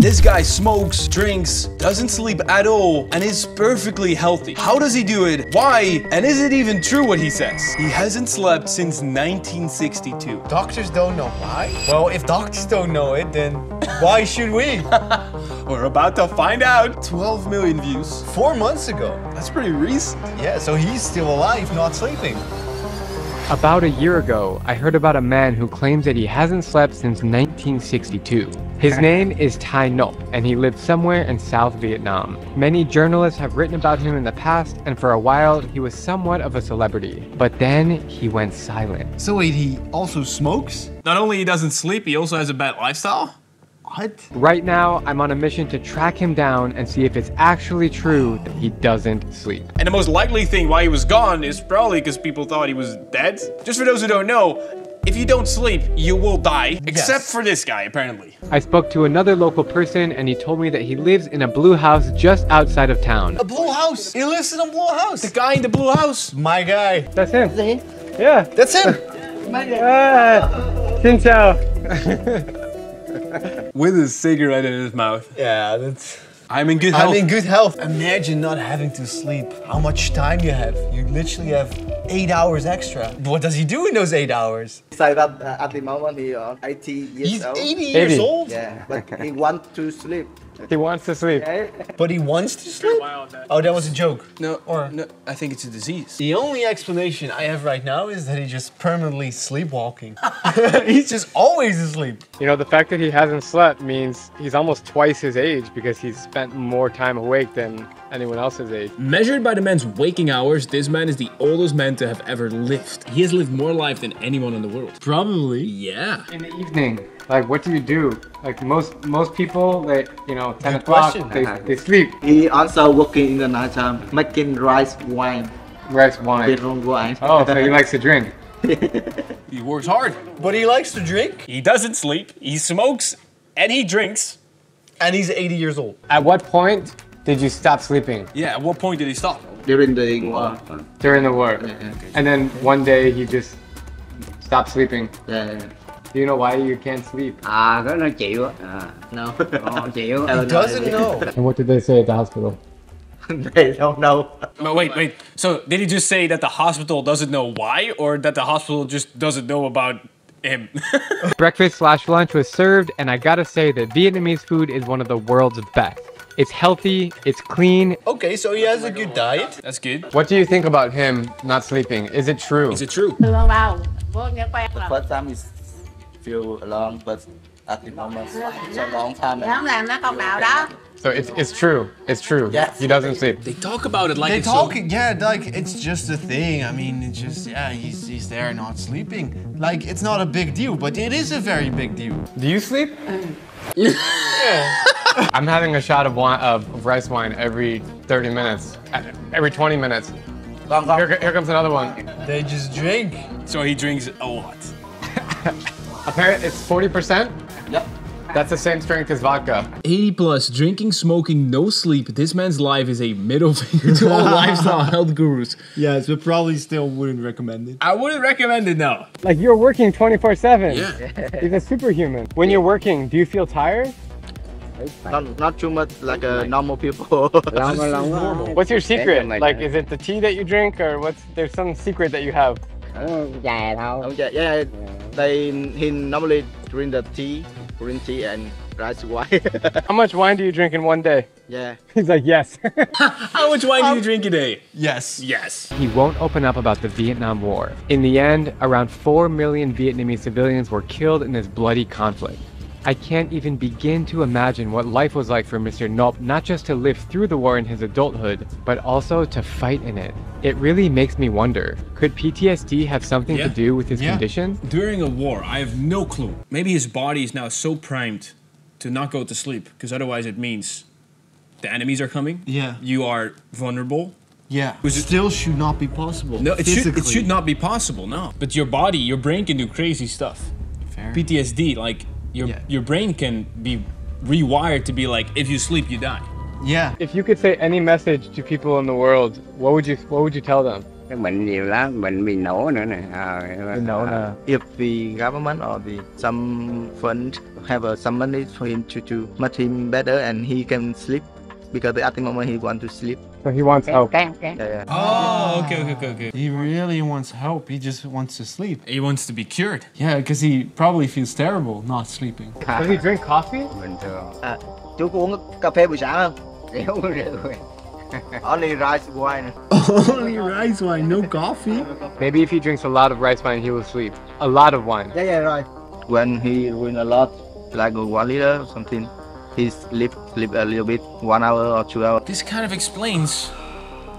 This guy smokes, drinks, doesn't sleep at all, and is perfectly healthy. How does he do it? Why? And is it even true what he says? He hasn't slept since 1962. Doctors don't know why? Well, if doctors don't know it, then why should we? We're about to find out. 12 million views. Four months ago. That's pretty recent. Yeah, so he's still alive, not sleeping. About a year ago, I heard about a man who claims that he hasn't slept since 1962. His name is Thai Ngoc, and he lives somewhere in South Vietnam. Many journalists have written about him in the past, and for a while, he was somewhat of a celebrity. But then he went silent. So wait, he also smokes? Not only he doesn't sleep, he also has a bad lifestyle. What? Right now, I'm on a mission to track him down and see if it's actually true that he doesn't sleep. And the most likely thing why he was gone is probably because people thought he was dead. Just for those who don't know, if you don't sleep, you will die. Except Yes. for this guy, apparently. I spoke to another local person, and he told me that he lives in a blue house just outside of town. A blue house. He lives in a blue house. The guy in the blue house. My guy. That's him. Is that Yeah. That's him. My Ah, xin chào. With a cigarette in his mouth. yeah, that's. I'm in good health. I'm in good health. Imagine not having to sleep. How much time you have? You literally have eight hours extra. What does he do in those eight hours? say that uh, at the moment he uh, 80 years He's old. 80 years 80. old. Yeah, but he wants to sleep. He wants to sleep. But he wants to sleep. Oh, that was a joke. no, Or- no, I think it's a disease. The only explanation I have right now is that he's just permanently sleepwalking. he's just always asleep. You know, the fact that he hasn't slept means he's almost twice his age because he's spent more time awake than anyone else's age. Measured by the man's waking hours, this man is the oldest man to have ever lived. He has lived more life than anyone in the world. Probably. Yeah. In the evening, like, what do you do? Like most most people, they you know, ten o'clock, they, they sleep. He also working in the night time, making rice wine, Rice wine. bedroom wine. Oh, so he likes to drink. He works hard. But he likes to drink, He doesn't sleep. He smokes, and he drinks. and he's 80 years old. At what point did you stop sleeping? Yeah. At what point did he stop? During the war. During the war. And then one day he just stopped sleeping. Yeah. Do you know why you can't sleep? À cái nó chịu á. No. Oh, ờ, chịu. I He doesn't know. And what did they say at the hospital? they don't know. But wait, wait. So did he just say that the hospital doesn't know why, or that the hospital just doesn't know about him? Breakfast slash lunch was served, and I gotta say that Vietnamese food is one of the world's best. It's healthy, it's clean. Okay, so he has a good diet. That's good. What do you think about him not sleeping? Is it true? Is it true? Thương đâu Vô nghe quen First time is feel alone, but at the moment it's a long time. Thì không làm nó con nào đó So it's, it's true. It's true. Yes. He doesn't sleep. They talk about it like They it's talk, so... yeah, like it's just a thing. I mean, it's just yeah, he's he's there not sleeping. Like it's not a big deal, but it is a very big deal. Do you sleep? I'm having a shot of wine of rice wine every 30 minutes, every 20 minutes. Con con. Here, here comes another one. They just drink. So he drinks a lot. Apparently, it's 40%. Yep. That's the same strength as vodka. 80 plus, drinking, smoking, no sleep. This man's life is a middle finger to all lifestyle health gurus. Yes, but probably still wouldn't recommend it. I wouldn't recommend it now. Like you're working 24 7. Yeah. He's a superhuman. When you're working, do you feel tired? Not, not too much like a normal people. Lòng á. What's your secret? mày Like, is it the tea that you drink, or what's there's some secret that you have? Ờ, Chè thôi. Okay, yeah, they he normally drink the tea, green tea and rice wine. How much wine do you drink in one day? yeah. He's like, yes. How much wine do you drink a day? Yes. Yes. he won't open up about the Vietnam War. In the end, around 4 million Vietnamese civilians were killed in this bloody conflict. I can't even begin to imagine what life was like for Mr. Ngoc not just to live through the war in his adulthood, but also to fight in it. It really makes me wonder could PTSD have something Yeah. to do with his Yeah. condition? During a war, I have no clue. Maybe his body is now so primed to not go to sleep, because otherwise it means the enemies are coming. Yeah. You are vulnerable. Yeah. Was it- Still should not be possible. No, it should, it should not be possible, no. But your body, your brain can do crazy stuff. Fair. PTSD, like your Yeah. your brain can be rewired to be like, if you sleep, you die. Yeah. If you could say any message to people in the world, what would you what would you tell them? cái bệnh nhiều lắm bệnh bị nổ nữa nè Ờ, No, no. If the government or the some fund have uh, some money for him to, to make him better and he can sleep because at the moment he want to sleep. So he wants help. cán cán Yeah, yeah. Oh, okay, okay, okay, okay. He really wants help. He just wants to sleep. He wants to be cured. Yeah, because he probably feels terrible not sleeping. Does he drink coffee? bình thường À, chú có uống cà phê buổi sáng không? uống rượu Only rice wine. Only rice wine, no coffee. Maybe if he drinks a lot of rice wine, he will sleep. A lot of wine. Yeah, yeah, right. When he win a lot, like one liter or something, he sleep sleep a little bit, one hour or two hours. This kind of explains,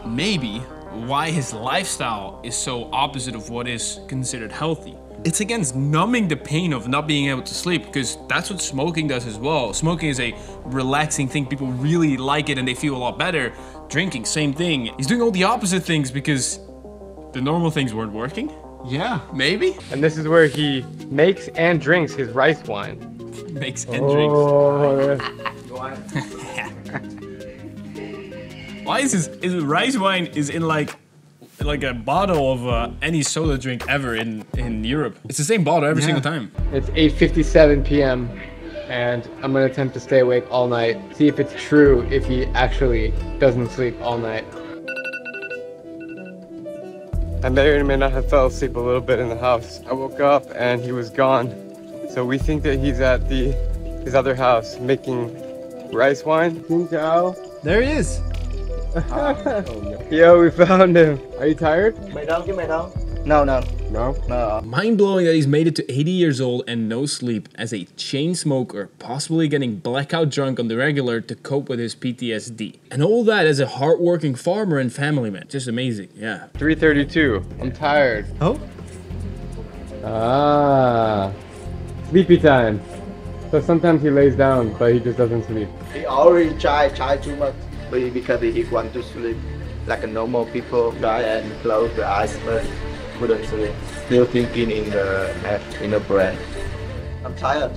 maybe, why his lifestyle is so opposite of what is considered healthy. It's against numbing the pain of not being able to sleep because that's what smoking does as well. Smoking is a relaxing thing. People really like it and they feel a lot better. Drinking, same thing. He's doing all the opposite things because the normal things weren't working. Yeah. Maybe? And this is where he makes and drinks his rice wine. Makes and drinks. Oh, Why is this? is rice wine is in like like a bottle of uh, any soda drink ever in in Europe? It's the same bottle every single time. It's 8:57 p.m. and I'm gonna attempt to stay awake all night. See if it's true if he actually doesn't sleep all night. I may or may not have fell asleep a little bit in the house. I woke up and he was gone. So we think that he's at the his other house making rice wine. There he is. Yo, we found him. Are you tired? Mày đâu chứ mày đâu? No, no, No. no. Mind blowing that he's made it to 80 years old and no sleep as a chain smoker, possibly getting blackout drunk on the regular to cope with his PTSD. And all that as a hardworking farmer and family man. Just amazing, yeah. 3:32. I'm tired. Oh. Ah. Sleepy time. So sometimes he lays down, but he just doesn't sleep. He already try try too much, but he- because he want to sleep like a normal people. Try and close the eyes, but couldn't sleep. Still thinking in the head, in the brain. I'm tired.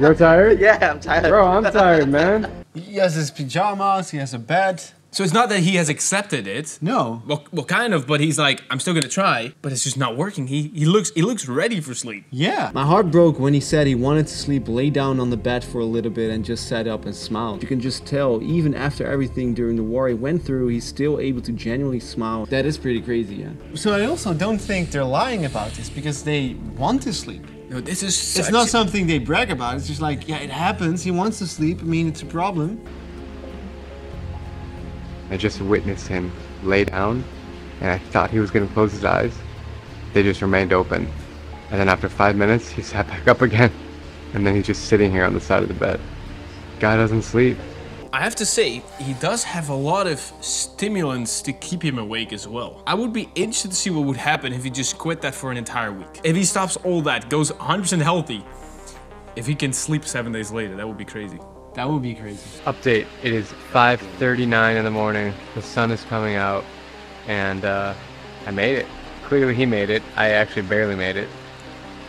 You're tired? yeah, I'm tired. Bro, I'm tired, man. He has his pajamas, he has a bed. So it's not that he has accepted it. No. Well, well, kind of, but he's like, I'm still gonna try, but it's just not working. He he looks he looks ready for sleep. Yeah. My heart broke when he said he wanted to sleep, lay down on the bed for a little bit, and just sat up and smiled. You can just tell, even after everything during the war he went through, he's still able to genuinely smile. That is pretty crazy, yeah. So I also don't think they're lying about this because they want to sleep. No, this is such It's not something they brag about. It's just like, yeah, it happens. He wants to sleep. I mean, it's a problem. I just witnessed him lay down, and I thought he was gonna close his eyes. They just remained open. And then after five minutes, he sat back up again. And then he's just sitting here on the side of the bed. Guy doesn't sleep. I have to say, he does have a lot of stimulants to keep him awake as well. I would be interested to see what would happen if he just quit that for an entire week. If he stops all that, goes 100% healthy, if he can sleep seven days later, that would be crazy. That would be crazy. Update. It is 5:39 in the morning. The sun is coming out, and uh, I made it. Clearly, he made it. I actually barely made it.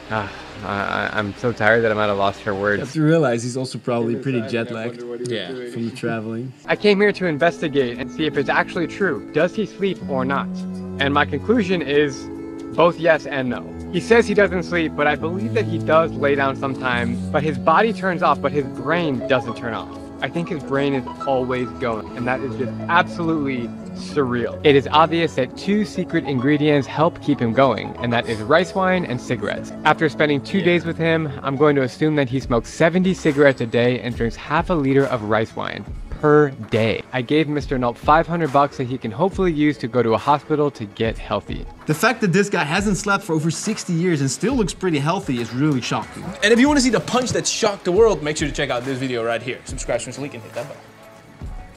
Ah, I, I- I'm so tired that I might have lost for words. Have to realize he's also probably pretty jet lagged Yeah. from the traveling. I came here to investigate and see if it's actually true. Does he sleep or not? And my conclusion is both yes and no. He says he doesn't sleep, but I believe that he does lay down sometimes, but his body turns off, but his brain doesn't turn off. I think his brain is always going, and that is just absolutely surreal. It is obvious that two secret ingredients help keep him going, and that is rice wine and cigarettes. After spending two days with him, I'm going to assume that he smokes 70 cigarettes a day and drinks half a liter of rice wine per day. I gave Mr. Ngoc 500 bucks that he can hopefully use to go to a hospital to get healthy. The fact that this guy hasn't slept for over 60 years and still looks pretty healthy is really shocking. And if you want to see the punch that shocked the world, make sure to check out this video right here. Subscribe to Mr. Leak and hit that button.